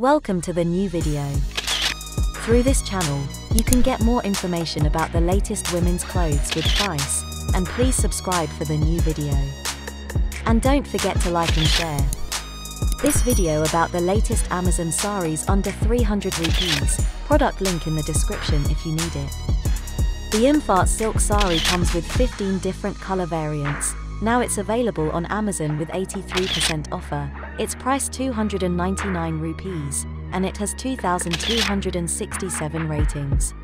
Welcome to the new video. Through this channel, you can get more information about the latest women's clothes with price, and please subscribe for the new video. And don't forget to like and share. This video about the latest Amazon saris under 300 rupees, product link in the description if you need it. The Oomph Art Silk Sari comes with 15 different color variants. Now it's available on Amazon with 83% offer. It's priced 299 rupees, and it has 2,267 ratings.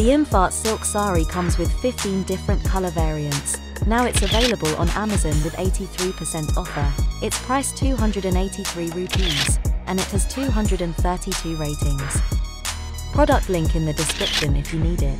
The Oomph Art Silk Sari comes with 15 different color variants. Now it's available on Amazon with 83% offer. It's priced 283 rupees, and it has 232 ratings. Product link in the description if you need it.